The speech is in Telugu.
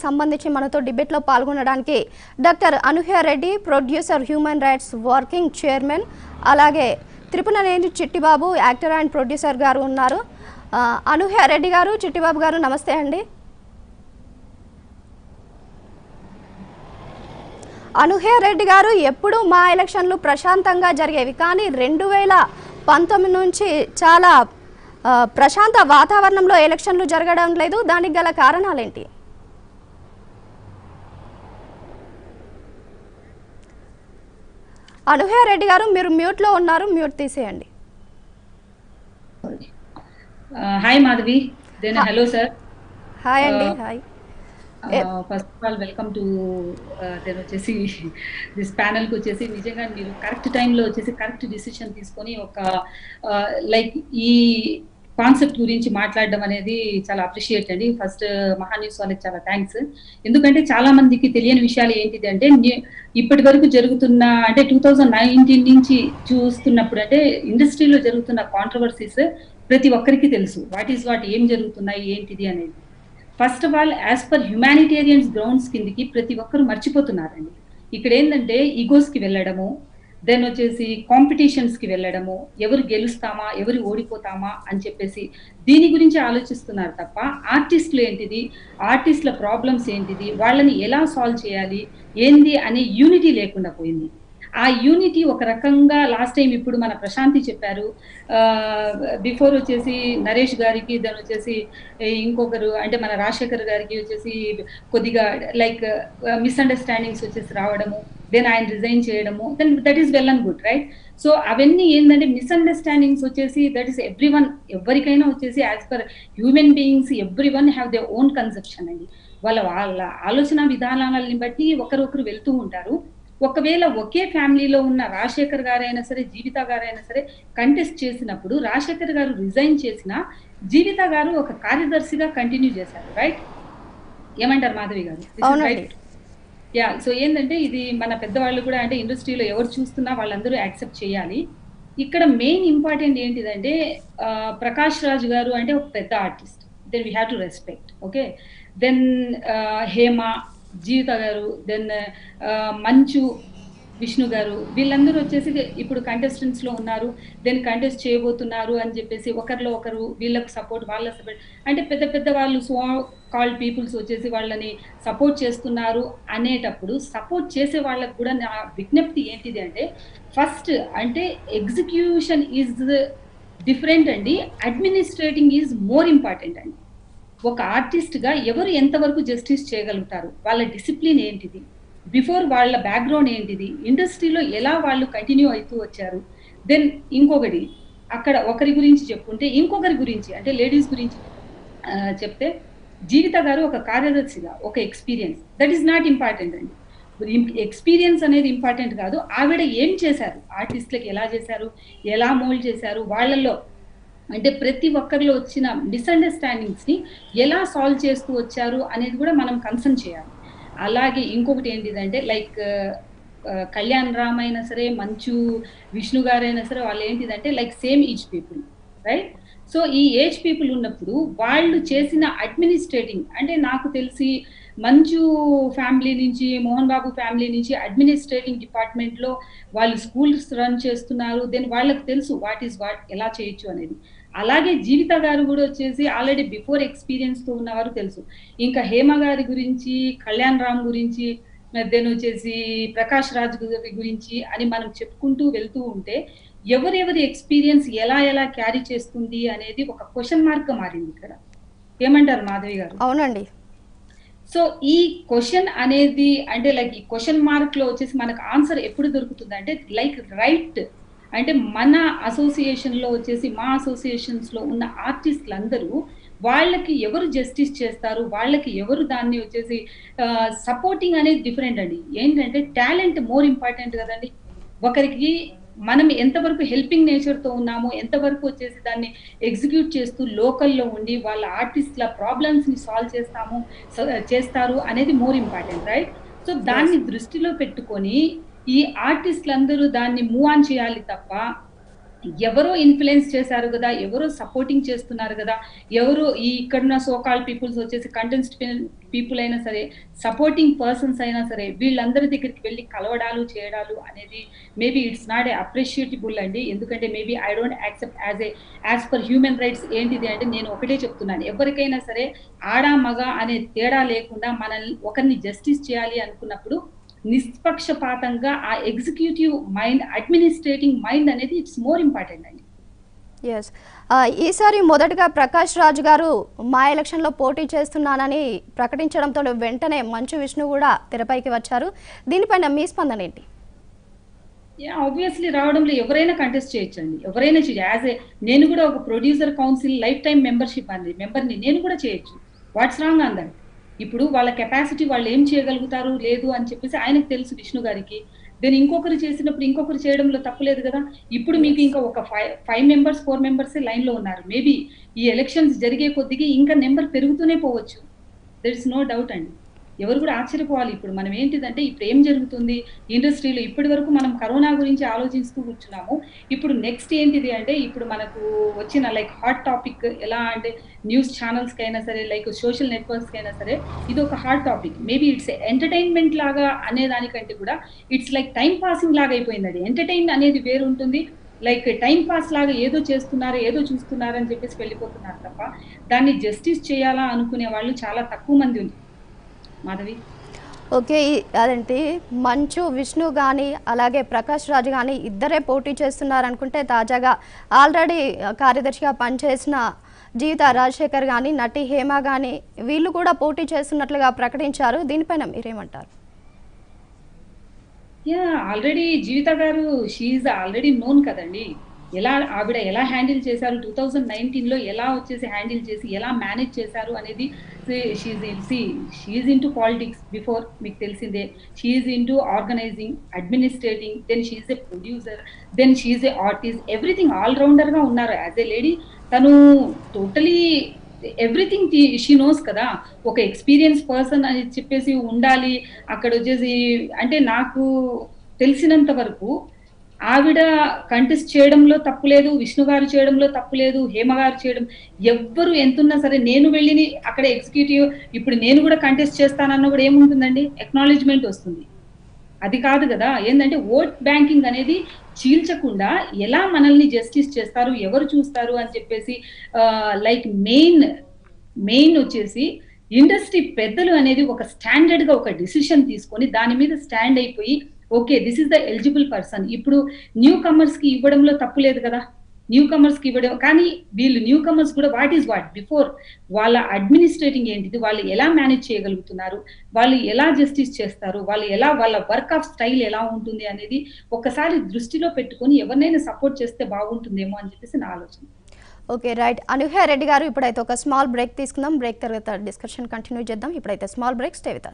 సంబంధించి మనతో డిబేట్లో పాల్గొనడానికి doctor Anuhya Reddy producer human rights working chairman అలాగే Tripuraneni Chittibabu actor and producer గారు ఉన్నారు. అనూహ్య రెడ్డి గారు చిట్టిబాబు గారు నమస్తే అండి. అనూహ్య రెడ్డి గారు ఎప్పుడు మా ఎలక్షన్లు ప్రశాంతంగా జరిగేవి కానీ రెండు వేల పంతొమ్మిది నుంచి చాలా ప్రశాంత వాతావరణంలో ఎలక్షన్లు జరగడం లేదు. దానికి గల కారణాలేంటి? అనూహ్య రెడ్డి గారు మీరు మ్యూట్లో ఉన్నారు మ్యూట్ తీసేయండి. Hi Madhavi. Then hello sir. Hi అండి hi. First of all welcome to then వచ్చేసి దిస్ ప్యానల్కి వచ్చేసి నిజంగా మీరు కరెక్ట్ టైంలో వచ్చేసి కరెక్ట్ డిసిషన్ తీసుకొని ఒక లైక్ ఈ కాన్సెప్ట్ గురించి మాట్లాడడం అనేది చాలా అప్రిషియేట్ అండి. ఫస్ట్ మహా న్యూస్ వాళ్ళకి చాలా థ్యాంక్స్ ఎందుకంటే చాలా మందికి తెలియని విషయాలు ఏంటిది అంటే ఇప్పటి వరకు జరుగుతున్న అంటే టూ థౌజండ్ నైన్టీన్ నుంచి చూస్తున్నప్పుడు అంటే ఇండస్ట్రీలో జరుగుతున్న కాంట్రవర్సీస్ ప్రతి ఒక్కరికి తెలుసు. వాట్ ఈస్ వాట్ ఏం జరుగుతున్నాయి ఏంటిది అనేది. First of all as per humanitarians grounds కిందికి ప్రతి ఒక్కరు మర్చిపోతున్నారండి. ఇక్కడ ఏంటంటే ఈగోస్కి వెళ్ళడము దెన్ వచ్చేసి కాంపిటీషన్స్కి వెళ్ళడము ఎవరు గెలుస్తామా ఎవరు ఓడిపోతామా అని చెప్పేసి దీని గురించి ఆలోచిస్తున్నారు తప్ప ఆర్టిస్టులు ఏంటిది ఆర్టిస్టుల ప్రాబ్లమ్స్ ఏంటిది వాళ్ళని ఎలా సాల్వ్ చేయాలి ఏంది అనే యూనిటీ లేకుండా పోయింది. ఆ యూనిటీ ఒక రకంగా లాస్ట్ టైం ఇప్పుడు మన ప్రశాంతి చెప్పారు. బిఫోర్ వచ్చేసి నరేష్ గారికి దాని వచ్చేసి ఇంకొకరు అంటే మన రాజశేఖర్ గారికి వచ్చేసి కొద్దిగా లైక్ మిస్అండర్స్టాండింగ్స్ వచ్చేసి రావడము దెన్ ఆయన రిజైన్ చేయడము then that is well and good right so అవన్నీ ఏంటంటే మిస్అండర్స్టాండింగ్స్ వచ్చేసి దట్ ఈస్ ఎవ్రీ వన్ ఎవరికైనా వచ్చేసి as per human beings everyone have they own conception అండి. వాళ్ళ వాళ్ళ ఆలోచన విధానాలని బట్టి ఒకరొకరు వెళ్తూ ఉంటారు. ఒకవేళ ఒకే ఫ్యామిలీలో ఉన్న రాజశేఖర్ గారైనా సరే జీవిత గారైనా సరే కంటెస్ట్ చేసినప్పుడు రాజశేఖర్ గారు రిజైన్ చేసిన జీవిత గారు ఒక కార్యదర్శిగా కంటిన్యూ చేశారు రైట్ ఏమంటారు మాధవి గారు. యా సో ఏంటంటే ఇది మన పెద్దవాళ్ళు కూడా అంటే ఇండస్ట్రీలో ఎవరు చూస్తున్నా వాళ్ళందరూ యాక్సెప్ట్ చేయాలి. ఇక్కడ మెయిన్ ఇంపార్టెంట్ ఏంటిదంటే ప్రకాష్ రాజ్ గారు అంటే ఒక పెద్ద artist. Then we have to respect okay then Hema Jeevitha గారు దెన్ మంచు విష్ణు గారు వీళ్ళందరూ వచ్చేసి ఇప్పుడు కంటెస్టెంట్స్లో ఉన్నారు. దెన్ కంటెస్ట్ చేయబోతున్నారు అని చెప్పేసి ఒకరిలో ఒకరు వీళ్ళకు సపోర్ట్ వాళ్ళ సపోర్ట్ అంటే పెద్ద పెద్ద వాళ్ళు సో కాల్డ్ పీపుల్స్ వచ్చేసి వాళ్ళని సపోర్ట్ చేస్తున్నారు అనేటప్పుడు సపోర్ట్ చేసే వాళ్ళకు కూడా నా విజ్ఞప్తి ఏంటిది అంటే ఫస్ట్ అంటే ఎగ్జిక్యూషన్ ఈజ్ డిఫరెంట్ అండి. అడ్మినిస్ట్రేటింగ్ ఈజ్ మోర్ ఇంపార్టెంట్ అండి. ఒక ఆర్టిస్ట్గా ఎవరు ఎంతవరకు జస్టిస్ చేయగలుగుతారు? వాళ్ళ డిసిప్లిన్ ఏంటిది? బిఫోర్ వాళ్ళ బ్యాక్గ్రౌండ్ ఏంటిది? ఇండస్ట్రీలో ఎలా వాళ్ళు కంటిన్యూ అవుతూ వచ్చారు? దెన్ ఇంకొకటి అక్కడ ఒకరి గురించి చెప్పుకుంటే ఇంకొకరి గురించి అంటే లేడీస్ గురించి చెప్తే జీవిత గారు ఒక కార్యదర్శిగా ఒక experience that is not important అండి. ఎక్స్పీరియన్స్ అనేది ఇంపార్టెంట్ కాదు. ఆవిడ ఏం చేశారు? ఆర్టిస్ట్లకు ఎలా చేశారు? ఎలా మోల్డ్ చేశారు? వాళ్ళల్లో అంటే ప్రతి ఒక్కరిలో వచ్చిన మిస్అండర్స్టాండింగ్స్ని ఎలా సాల్వ్ చేస్తూ వచ్చారు అనేది కూడా మనం కన్సర్న్ చేయాలి. అలాగే ఇంకొకటి ఏంటిదంటే లైక్ కళ్యాణ్ రామ్ అయినా సరే మంచు విష్ణు గారైనా సరే వాళ్ళు ఏంటిదంటే like same is people right so ఈ ఏజ్ పీపుల్ ఉన్నప్పుడు వాళ్ళు చేసిన అడ్మినిస్ట్రేటింగ్ అంటే నాకు తెలిసి మంచు ఫ్యామిలీ నుంచి మోహన్ బాబు ఫ్యామిలీ నుంచి అడ్మినిస్ట్రేటింగ్ డిపార్ట్మెంట్లో వాళ్ళు స్కూల్స్ రన్ చేస్తున్నారు. దెన్ వాళ్ళకి తెలుసు వాట్ ఈస్ వాట్ ఎలా చేయొచ్చు అనేది. అలాగే జీవిత గారు కూడా వచ్చేసి ఆల్రెడీ బిఫోర్ ఎక్స్పీరియన్స్తో ఉన్నవారు తెలుసు. ఇంకా హేమ గారి గురించి కళ్యాణ్ రామ్ గురించి దెన్ వచ్చేసి ప్రకాష్ రాజ్ గారి గురించి అని మనం చెప్పుకుంటూ వెళ్తూ ఉంటే ఎవరెవరి ఎక్స్పీరియన్స్ ఎలా ఎలా క్యారీ చేస్తుంది అనేది ఒక క్వశ్చన్ మార్క్ మారింది ఇక్కడ. ఏమంటారు మాధవి గారు? అవునండి. సో ఈ క్వశ్చన్ అనేది అంటే లైక్ ఈ క్వశ్చన్ మార్క్లో వచ్చేసి మనకు ఆన్సర్ ఎప్పుడు దొరుకుతుంది అంటే లైక్ రైట్ అంటే మన అసోసియేషన్లో వచ్చేసి మా అసోసియేషన్స్లో ఉన్న ఆర్టిస్టులు అందరూ వాళ్ళకి ఎవరు జస్టిస్ చేస్తారు? వాళ్ళకి ఎవరు దాన్ని వచ్చేసి సపోర్టింగ్ అనేది డిఫరెంట్ అండి. ఏంటంటే టాలెంట్ మోర్ ఇంపార్టెంట్ కదండి. ఒకరికి మనం ఎంతవరకు హెల్పింగ్ నేచర్తో ఉన్నామో ఎంతవరకు వచ్చేసి దాన్ని ఎగ్జిక్యూట్ చేస్తూ లోకల్లో ఉండి వాళ్ళ ఆర్టిస్ట్ల ప్రాబ్లమ్స్ని సాల్వ్ చేస్తాము చేస్తారు అనేది మోర్ ఇంపార్టెంట్ రైట్ సో దాన్ని దృష్టిలో పెట్టుకొని ఈ ఆర్టిస్టులందరూ దాన్ని మూవ్ ఆన్ చేయాలి తప్ప ఎవరో ఇన్ఫ్లుయెన్స్ చేశారు కదా ఎవరో సపోర్టింగ్ చేస్తున్నారు కదా ఎవరు ఈ ఇక్కడున్న సోకాల్ పీపుల్స్ వచ్చేసి కంటెంట్ పీపుల్ అయినా సరే సపోర్టింగ్ పర్సన్స్ అయినా సరే వీళ్ళందరి దగ్గరికి వెళ్ళి కలవడాలు చేయడాలు అనేది maybe it's not a appreciable అండి. ఎందుకంటే maybe I don't accept as a as per human rights ఏంటిది అంటే నేను ఒకటే చెప్తున్నాను. ఎవరికైనా సరే ఆడ మగ అనే తేడా లేకుండా మనల్ని ఒకరిని జస్టిస్ చేయాలి అనుకున్నప్పుడు నిష్పక్షపాతంగా ఆ ఎగ్జిక్యూటివ్ మైండ్ అడ్మినిస్ట్రేటింగ్ మైండ్ అనేది ఇట్స్ మోర్ ఇంపార్టెంట్ అండి. ఎస్ ఈసారి మొదటగా ప్రకాష్ రాజ్ గారు మా ఎలక్షన్లో పోటీ చేస్తున్నానని ప్రకటించడంతో వెంటనే మంచు విష్ణు కూడా తెరపైకి వచ్చారు. దీనిపైన మీ స్పందన ఏంటి? ఆబ్వియస్లీ రావడంలో ఎవరైనా కంటెస్ట్ చేయొచ్చండి. ఎవరైనా చేయొచ్చు. యాజ్ ఏ నేను కూడా ఒక producer council life time membership అండి. మెంబర్ని నేను కూడా చేయొచ్చు. వాట్స్ రాంగ్ అన్ దట్ ఇప్పుడు వాళ్ళ కెపాసిటీ వాళ్ళు ఏం చేయగలుగుతారు? లేదు అని చెప్పేసి ఆయనకు తెలుసు విష్ణు గారికి. దెన్ ఇంకొకరు చేసినప్పుడు ఇంకొకరు చేయడంలో తప్పులేదు కదా? ఇప్పుడు మీకు ఇంకా ఒక five five members four members లైన్లో ఉన్నారు. మేబీ ఈ ఎలక్షన్స్ జరిగే కొద్దిగా ఇంకా నెంబర్ పెరుగుతూనే పోవచ్చు. దర్ ఇస్ నో డౌట్ అండి. ఎవరు కూడా ఆశ్చర్యపోవాలి. ఇప్పుడు మనం ఏంటిదంటే ఇప్పుడు ఏం జరుగుతుంది. ఇండస్ట్రీలో ఇప్పటి వరకు మనం కరోనా గురించి ఆలోచిస్తూ కూర్చున్నాము. ఇప్పుడు నెక్స్ట్ ఏంటిది అంటే ఇప్పుడు మనకు వచ్చిన లైక్ హాట్ టాపిక్ ఎలా అంటే న్యూస్ ఛానల్స్కి అయినా సరే లైక్ సోషల్ నెట్వర్క్స్కి అయినా సరే ఇది ఒక hot topic maybe it's entertainment లాగా అనే దానికంటే కూడా ఇట్స్ లైక్ టైం పాసింగ్ లాగా అయిపోయింది అది. ఎంటర్టైన్ అనేది వేరు ఉంటుంది. లైక్ టైం పాస్ లాగా ఏదో చేస్తున్నారు ఏదో చూస్తున్నారు అని చెప్పేసి వెళ్ళిపోతున్నారు తప్ప దాన్ని జస్టిస్ చేయాలా అనుకునే వాళ్ళు చాలా తక్కువ మంది ఉంది మాధవి? ఓకే అదేంటి మంచు విష్ణు కానీ అలాగే ప్రకాష్ రాజ్ కానీ ఇద్దరే పోటీ చేస్తున్నారు అనుకుంటే తాజాగా ఆల్రెడీ కార్యదర్శిగా పనిచేసిన జీవిత రాజశేఖర్ కానీ నటి హేమ కానీ వీళ్ళు కూడా పోటీ చేస్తున్నట్లుగా ప్రకటించారు. దీనిపైన మీరేమంటారు? యా ఆల్రెడీ జీవిత గారు షీఈ్ ఆల్రెడీ నోన్ కదండి. ఎలా ఆవిడ ఎలా హ్యాండిల్ చేశారు? టూ థౌజండ్ నైన్టీన్లో ఎలా వచ్చేసి హ్యాండిల్ చేసి ఎలా మేనేజ్ చేశారు అనేది she's in to politics before మీకు తెలిసిందే. She's into organizing administrating then she's a producer then she's a artist everything ఆల్రౌండర్గా ఉన్నారు. యాజ్ ఏ లేడీ తను టోటలీ ఎవ్రీథింగ్ షీ నోస్ కదా. ఒక ఎక్స్పీరియన్స్ పర్సన్ అని చెప్పేసి ఉండాలి. అక్కడ వచ్చేసి అంటే నాకు తెలిసినంత వరకు ఆవిడ కంటెస్ట్ చేయడంలో తప్పులేదు విష్ణు గారు చేయడంలో తప్పులేదు హేమ గారు చేయడం ఎవ్వరు ఎంతున్నా సరే నేను వెళ్ళి అక్కడ ఎగ్జిక్యూటివ్ ఇప్పుడు నేను కూడా కంటెస్ట్ చేస్తానన్న కూడా ఏముంటుందండి? ఎక్నాలెడ్జ్మెంట్ వస్తుంది. అది కాదు కదా. ఏంటంటే ఓట్ బ్యాంకింగ్ అనేది చీల్చకుండా ఎలా మనల్ని జస్టిస్ చేస్తారు ఎవరు చూస్తారు అని చెప్పేసి లైక్ మెయిన్ మెయిన్ వచ్చేసి ఇండస్ట్రీ పెద్దలు అనేది ఒక స్టాండర్డ్గా ఒక డిసిషన్ తీసుకొని దాని మీద స్టాండ్ అయిపోయి okay this is the eligible person ఇప్పుడు న్యూ కమర్స్కి ఇవ్వడంలో తప్పు లేదు కదా? న్యూ కమర్స్కి ఇవ్వడం కానీ వీళ్ళు న్యూ కమర్స్ కూడా వాట్ ఈస్ వాట్ బిఫోర్ వాళ్ళ అడ్మినిస్ట్రేటింగ్ ఏంటిది? వాళ్ళు ఎలా మేనేజ్ చేయగలుగుతున్నారు? వాళ్ళు ఎలా జస్టిస్ చేస్తారు? వాళ్ళు ఎలా వాళ్ళ వర్క్ ఆఫ్ స్టైల్ ఎలా ఉంటుంది అనేది ఒకసారి దృష్టిలో పెట్టుకొని ఎవరినైనా సపోర్ట్ చేస్తే బాగుంటుందేమో అని చెప్పేసి నా ఆలోచన. ఓకే రైట్ అనుహ్య రెడ్డి గారు ఇప్పుడైతే ఒక స్మాల్ బ్రేక్ తీసుకుందాం. బ్రేక్ తర్వాత డిస్కషన్ కంటిన్యూ చేద్దాం. ఇప్పుడైతే స్మాల్ బ్రేక్ స్టే విత్.